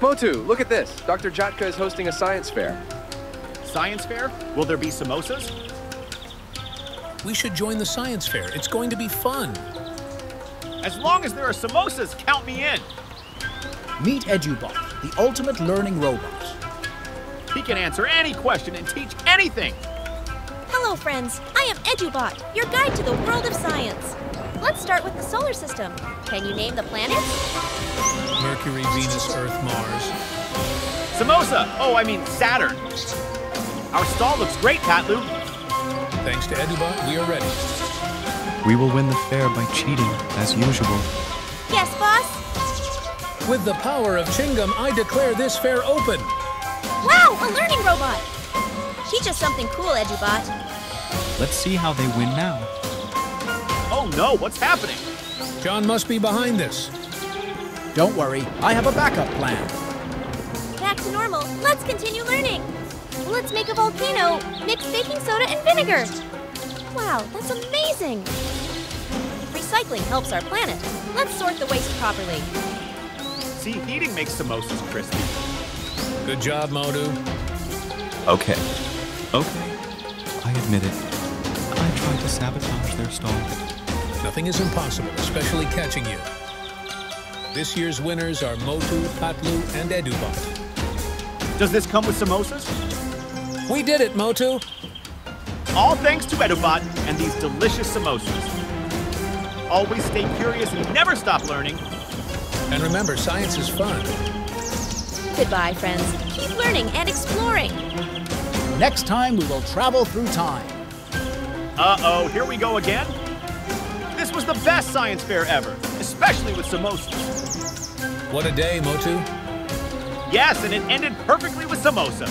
Motu, look at this. Dr. Jhatka is hosting a science fair. Science fair? Will there be samosas? We should join the science fair. It's going to be fun. As long as there are samosas, count me in. Meet Edubot, the ultimate learning robot. He can answer any question and teach anything. Hello, friends. I am Edubot, your guide to the world of science. Let's start with the solar system. Can you name the planets? Mercury, Venus, Earth, Mars. Samosa! Oh, I mean Saturn. Our stall looks great, Patlu. Thanks to Edubot, we are ready. We will win the fair by cheating, as usual. Yes, boss? With the power of Chingum, I declare this fair open. Wow, a learning robot! Teach us something cool, Edubot. Let's see how they win now. No, what's happening? John must be behind this. Don't worry, I have a backup plan. Back to normal. Let's continue learning. Let's make a volcano, mix baking soda and vinegar. Wow, that's amazing. Recycling helps our planet. Let's sort the waste properly. See, heating makes the samosas crispy. Good job, Motu. Okay. Okay. I admit it. I tried to sabotage their stall. Nothing is impossible, especially catching you. This year's winners are Motu, Patlu, and Edubot. Does this come with samosas? We did it, Motu! All thanks to Edubot and these delicious samosas. Always stay curious and never stop learning. And remember, science is fun. Goodbye, friends. Keep learning and exploring. Next time, we will travel through time. Uh-oh, here we go again? This was the best science fair ever, especially with samosas. What a day, Motu. Yes, and it ended perfectly with samosa.